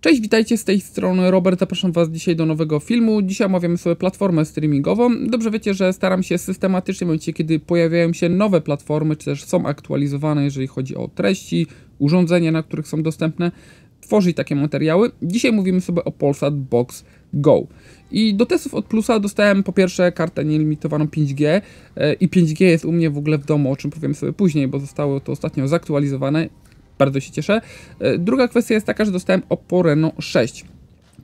Cześć, witajcie z tej strony Robert, zapraszam Was dzisiaj do nowego filmu. Dzisiaj omawiamy sobie platformę streamingową. Dobrze wiecie, że staram się systematycznie w momencie, kiedy pojawiają się nowe platformy, czy też są aktualizowane, jeżeli chodzi o treści, urządzenia, na których są dostępne, tworzyć takie materiały. Dzisiaj mówimy sobie o Polsat Box Go. I do testów od Plusa dostałem po pierwsze kartę nielimitowaną 5G e, i 5G jest u mnie w ogóle w domu, o czym powiem sobie później, bo zostało to ostatnio zaktualizowane bardzo się cieszę. E, druga kwestia jest taka, że dostałem Oppo Reno 6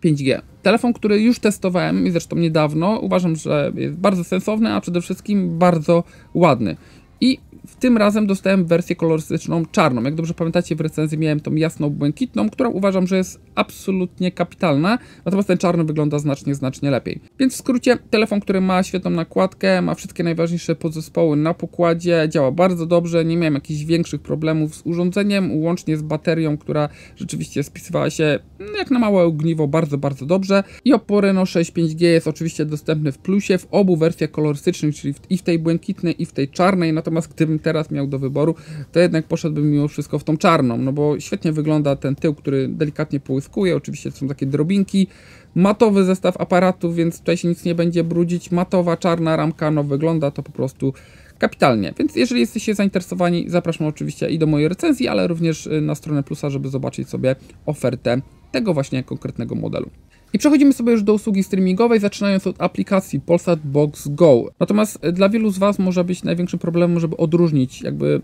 5G. Telefon, który już testowałem i zresztą niedawno, uważam, że jest bardzo sensowny, a przede wszystkim bardzo ładny. I tym razem dostałem wersję kolorystyczną czarną. Jak dobrze pamiętacie, w recenzji miałem tą jasną błękitną, która uważam, że jest absolutnie kapitalna, natomiast ten czarny wygląda znacznie, znacznie lepiej. Więc w skrócie, telefon, który ma świetną nakładkę, ma wszystkie najważniejsze podzespoły na pokładzie, działa bardzo dobrze, nie miałem jakichś większych problemów z urządzeniem, łącznie z baterią, która rzeczywiście spisywała się no, jak na małe ogniwo bardzo, bardzo dobrze. I Oppo Reno 6 5G jest oczywiście dostępny w plusie w obu wersjach kolorystycznych, czyli i w tej błękitnej i w tej czarnej, natomiast gdybym teraz miał do wyboru, to jednak poszedłbym mimo wszystko w tą czarną, no bo świetnie wygląda ten tył, który delikatnie połyskuje, oczywiście są takie drobinki, matowy zestaw aparatów, więc tutaj się nic nie będzie brudzić, matowa czarna ramka, no wygląda to po prostu kapitalnie. Więc jeżeli jesteście zainteresowani, zapraszam oczywiście i do mojej recenzji, ale również y, na stronę Plusa, żeby zobaczyć sobie ofertę tego właśnie konkretnego modelu. I przechodzimy sobie już do usługi streamingowej, zaczynając od aplikacji Polsat Box Go. Natomiast y, dla wielu z Was może być największym problemem, żeby odróżnić jakby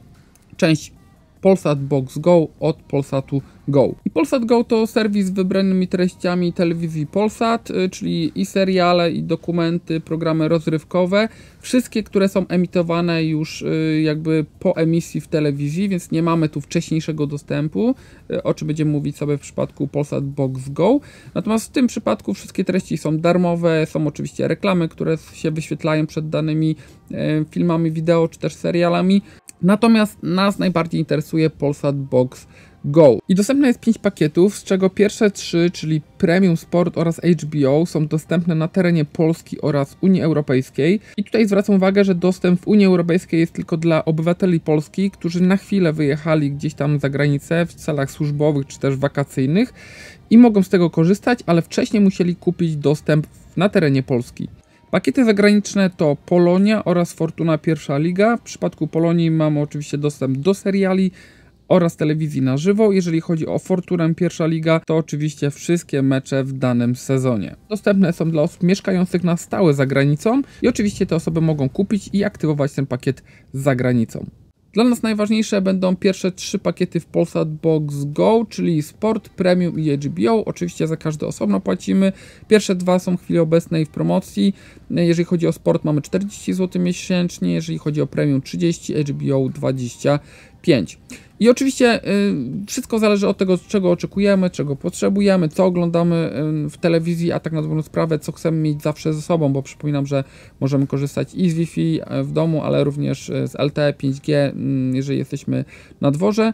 część Polsat Box Go od Polsatu Go. I Polsat Go to serwis z wybranymi treściami telewizji Polsat, y, czyli i seriale, i dokumenty, programy rozrywkowe. Wszystkie, które są emitowane już y, jakby po emisji w telewizji, więc nie mamy tu wcześniejszego dostępu, y, o czym będziemy mówić sobie w przypadku Polsat Box Go. Natomiast w tym przypadku wszystkie treści są darmowe, są oczywiście reklamy, które się wyświetlają przed danymi filmami wideo czy też serialami. Natomiast nas najbardziej interesuje Polsat Box Go. I dostępne jest 5 pakietów, z czego pierwsze 3, czyli Premium Sport oraz HBO, są dostępne na terenie Polski oraz Unii Europejskiej. I tutaj zwracam uwagę, że dostęp w Unii Europejskiej jest tylko dla obywateli Polski, którzy na chwilę wyjechali gdzieś tam za granicę w celach służbowych czy też wakacyjnych i mogą z tego korzystać, ale wcześniej musieli kupić dostęp na terenie Polski. Pakiety zagraniczne to Polonia oraz Fortuna Pierwsza Liga. W przypadku Polonii mamy oczywiście dostęp do seriali oraz telewizji na żywo. Jeżeli chodzi o Fortunę Pierwsza Liga, to oczywiście wszystkie mecze w danym sezonie. Dostępne są dla osób mieszkających na stałe za granicą i oczywiście te osoby mogą kupić i aktywować ten pakiet za granicą. Dla nas najważniejsze będą pierwsze trzy pakiety w Polsat Box Go, czyli Sport, Premium i HBO. Oczywiście za każde osobno płacimy. Pierwsze dwa są w chwili obecnej w promocji. Jeżeli chodzi o Sport mamy 40 zł miesięcznie, jeżeli chodzi o Premium 30, HBO 25. I oczywiście y, wszystko zależy od tego, czego oczekujemy, czego potrzebujemy, co oglądamy y, w telewizji, a tak na dobrą sprawę, co chcemy mieć zawsze ze sobą, bo przypominam, że możemy korzystać i z Wi-Fi y, w domu, ale również z LTE 5G, mm, jeżeli jesteśmy na dworze,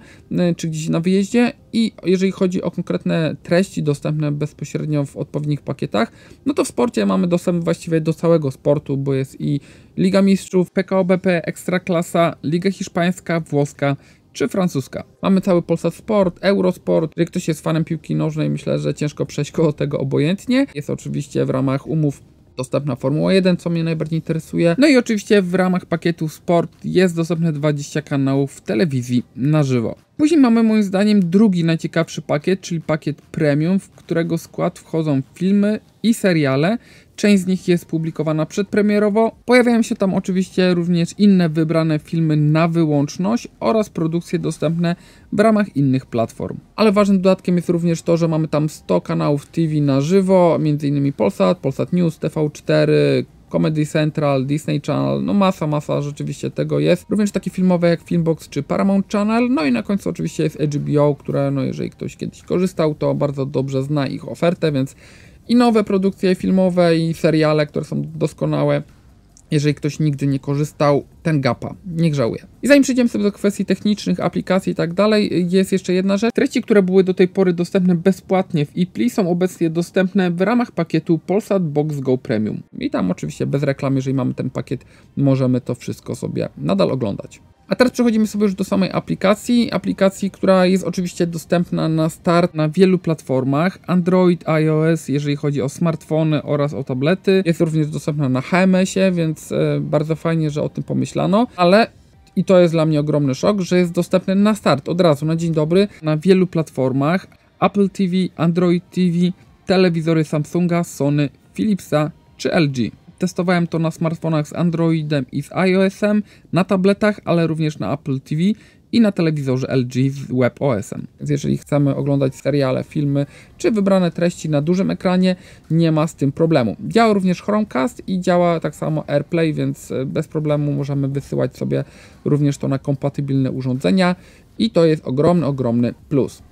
czy gdzieś na wyjeździe. I jeżeli chodzi o konkretne treści dostępne bezpośrednio w odpowiednich pakietach, no to w sporcie mamy dostęp właściwie do całego sportu, bo jest i Liga Mistrzów, PKO BP, Ekstraklasa, Liga Hiszpańska, Włoska, czy francuska. Mamy cały Polsat Sport, Eurosport. Jeżeli ktoś jest fanem piłki nożnej, myślę, że ciężko przejść koło tego obojętnie. Jest oczywiście w ramach umów dostępna Formuła 1, co mnie najbardziej interesuje. No i oczywiście w ramach pakietu Sport jest dostępne 20 kanałów telewizji na żywo. Później mamy moim zdaniem drugi najciekawszy pakiet, czyli pakiet premium, w którego skład wchodzą filmy i seriale, Część z nich jest publikowana przedpremierowo. Pojawiają się tam oczywiście również inne wybrane filmy na wyłączność oraz produkcje dostępne w ramach innych platform. Ale ważnym dodatkiem jest również to, że mamy tam 100 kanałów TV na żywo, m.in. Polsat, Polsat News, TV4, Comedy Central, Disney Channel, no masa, masa rzeczywiście tego jest. Również takie filmowe jak Filmbox czy Paramount Channel, no i na końcu oczywiście jest HBO, które no jeżeli ktoś kiedyś korzystał, to bardzo dobrze zna ich ofertę, więc i nowe produkcje filmowe i seriale, które są doskonałe. Jeżeli ktoś nigdy nie korzystał, ten gapa, niech żałuje. I zanim przejdziemy sobie do kwestii technicznych, aplikacji i tak dalej, jest jeszcze jedna rzecz. Treści, które były do tej pory dostępne bezpłatnie w ePlay są obecnie dostępne w ramach pakietu Polsat Box Go Premium. I tam oczywiście bez reklam, jeżeli mamy ten pakiet, możemy to wszystko sobie nadal oglądać. A teraz przechodzimy sobie już do samej aplikacji. Aplikacji, która jest oczywiście dostępna na start na wielu platformach. Android, iOS, jeżeli chodzi o smartfony oraz o tablety. Jest również dostępna na HMS-ie, więc e, bardzo fajnie, że o tym pomyślano. Ale i to jest dla mnie ogromny szok, że jest dostępny na start, od razu, na dzień dobry, na wielu platformach. Apple TV, Android TV, telewizory Samsunga, Sony, Philipsa czy LG. Testowałem to na smartfonach z Androidem i z iOS-em, na tabletach, ale również na Apple TV i na telewizorze LG z WebOS-em. Więc jeżeli chcemy oglądać seriale, filmy czy wybrane treści na dużym ekranie, nie ma z tym problemu. Działa również Chromecast i działa tak samo AirPlay, więc e, bez problemu możemy wysyłać sobie również to na kompatybilne urządzenia i to jest ogromny, ogromny plus.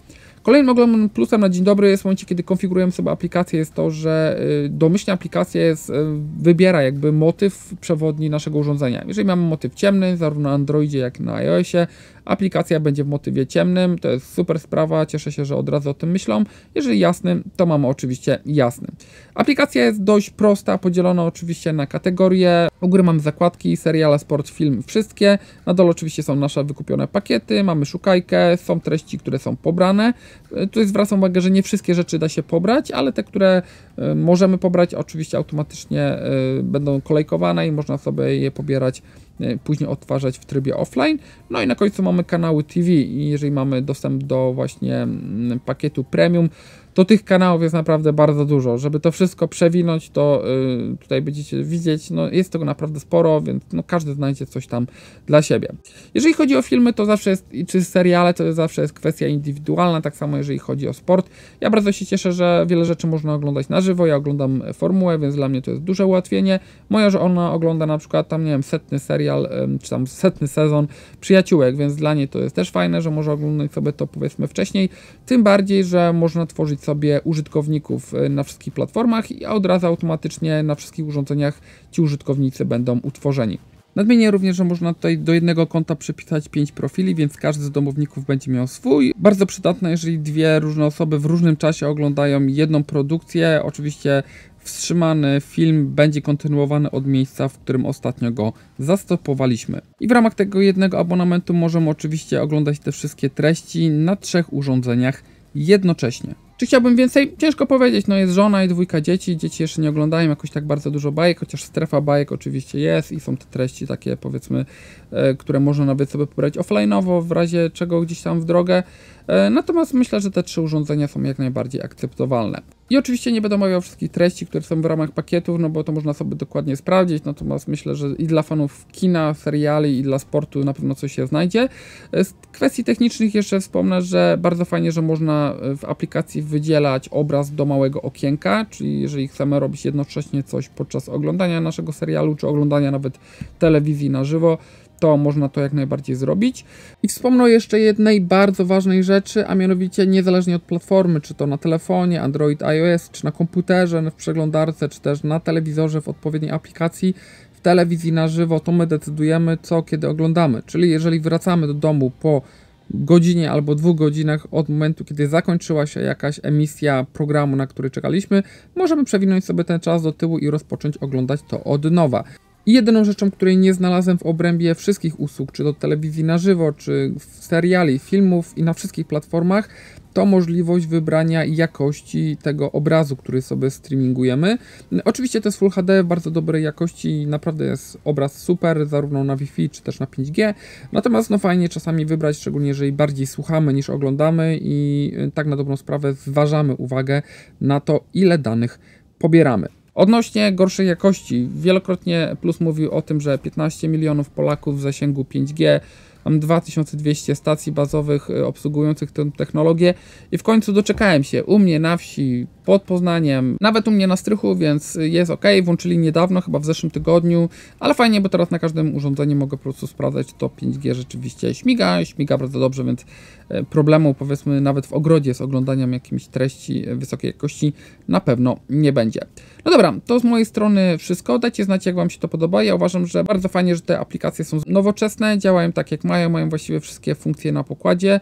Kolejnym ogromnym plusem na dzień dobry jest w momencie, kiedy konfigurujemy sobie aplikację, jest to, że y, domyślnie aplikacja jest, y, wybiera jakby motyw przewodni naszego urządzenia. Jeżeli mamy motyw ciemny, zarówno na Androidzie, jak i na iOSie, aplikacja będzie w motywie ciemnym, to jest super sprawa, cieszę się, że od razu o tym myślą. Jeżeli jasnym, to mamy oczywiście jasny. Aplikacja jest dość prosta, podzielona oczywiście na kategorie. U góry mamy zakładki, seriale, sport, film, wszystkie. Na dole oczywiście są nasze wykupione pakiety, mamy szukajkę, są treści, które są pobrane. Tutaj zwracam uwagę, że nie wszystkie rzeczy da się pobrać, ale te, które e, możemy pobrać, oczywiście automatycznie e, będą kolejkowane i można sobie je pobierać E, później odtwarzać w trybie offline. No i na końcu mamy kanały TV i jeżeli mamy dostęp do właśnie mm, pakietu premium, to tych kanałów jest naprawdę bardzo dużo. Żeby to wszystko przewinąć, to yy, tutaj będziecie widzieć, no jest tego naprawdę sporo, więc no każdy znajdzie coś tam dla siebie. Jeżeli chodzi o filmy, to zawsze jest, czy seriale, to zawsze jest kwestia indywidualna, tak samo jeżeli chodzi o sport. Ja bardzo się cieszę, że wiele rzeczy można oglądać na żywo, ja oglądam formułę, więc dla mnie to jest duże ułatwienie. Moja żona ogląda na przykład tam, nie wiem, setny serial, czy tam setny sezon Przyjaciółek, więc dla niej to jest też fajne, że może oglądać sobie to powiedzmy wcześniej, tym bardziej, że można tworzyć sobie użytkowników y, na wszystkich platformach i od razu automatycznie na wszystkich urządzeniach ci użytkownicy będą utworzeni. Nadmienię również, że można tutaj do jednego konta przypisać 5 profili, więc każdy z domowników będzie miał swój. Bardzo przydatne, jeżeli dwie różne osoby w różnym czasie oglądają jedną produkcję. Oczywiście wstrzymany film będzie kontynuowany od miejsca, w którym ostatnio go zastopowaliśmy. I w ramach tego jednego abonamentu możemy oczywiście oglądać te wszystkie treści na trzech urządzeniach jednocześnie. Czy chciałbym więcej? Ciężko powiedzieć. No jest żona i dwójka dzieci. Dzieci jeszcze nie oglądają jakoś tak bardzo dużo bajek, chociaż strefa bajek oczywiście jest i są te treści takie powiedzmy, e, które można nawet sobie pobrać offline'owo w razie czego gdzieś tam w drogę. E, natomiast myślę, że te trzy urządzenia są jak najbardziej akceptowalne. I oczywiście nie będę omawiał wszystkich treści, które są w ramach pakietów, no bo to można sobie dokładnie sprawdzić, natomiast myślę, że i dla fanów kina, seriali, i dla sportu na pewno coś się znajdzie. Z kwestii technicznych jeszcze wspomnę, że bardzo fajnie, że można w aplikacji wydzielać obraz do małego okienka, czyli jeżeli chcemy robić jednocześnie coś podczas oglądania naszego serialu, czy oglądania nawet telewizji na żywo, to można to jak najbardziej zrobić. I wspomnę jeszcze jednej bardzo ważnej rzeczy, a mianowicie niezależnie od platformy, czy to na telefonie, Android, iOS, czy na komputerze, w przeglądarce, czy też na telewizorze w odpowiedniej aplikacji, w telewizji na żywo, to my decydujemy co, kiedy oglądamy. Czyli jeżeli wracamy do domu po godzinie albo dwóch godzinach od momentu, kiedy zakończyła się jakaś emisja programu, na który czekaliśmy, możemy przewinąć sobie ten czas do tyłu i rozpocząć oglądać to od nowa. I jedyną rzeczą, której nie znalazłem w obrębie wszystkich usług, czy do telewizji na żywo, czy seriali, filmów i na wszystkich platformach, to możliwość wybrania jakości tego obrazu, który sobie streamingujemy. Oczywiście to jest Full HD, bardzo dobrej jakości, naprawdę jest obraz super, zarówno na Wi-Fi, czy też na 5G. Natomiast no fajnie czasami wybrać, szczególnie jeżeli bardziej słuchamy niż oglądamy i tak na dobrą sprawę zważamy uwagę na to, ile danych pobieramy. Odnośnie gorszej jakości, wielokrotnie Plus mówił o tym, że 15 milionów Polaków w zasięgu 5G, mam 2200 stacji bazowych y, obsługujących tę technologię i w końcu doczekałem się u mnie na wsi pod Poznaniem, nawet u mnie na strychu, więc jest ok. Włączyli niedawno, chyba w zeszłym tygodniu, ale fajnie, bo teraz na każdym urządzeniu mogę po prostu sprawdzać, to 5G rzeczywiście śmiga, śmiga bardzo dobrze, więc e, problemu powiedzmy nawet w ogrodzie z oglądaniem jakiejś treści wysokiej jakości na pewno nie będzie. No dobra, to z mojej strony wszystko. Dajcie znać, jak Wam się to podoba. Ja uważam, że bardzo fajnie, że te aplikacje są nowoczesne, działają tak jak mają działają, mają właściwie wszystkie funkcje na pokładzie,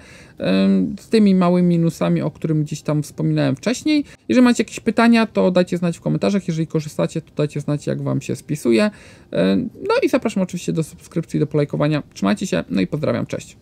z tymi małymi minusami, o którym gdzieś tam wspominałem wcześniej. Jeżeli macie jakieś pytania, to dajcie znać w komentarzach, jeżeli korzystacie, to dajcie znać, jak Wam się spisuje. No i zapraszam oczywiście do subskrypcji, do polajkowania. Trzymajcie się, no i pozdrawiam, cześć.